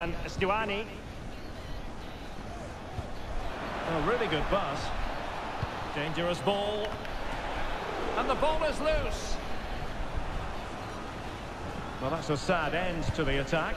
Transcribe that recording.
And Stuani. a really good pass. Dangerous ball. And the ball is loose. Well, that's a sad end to the attack.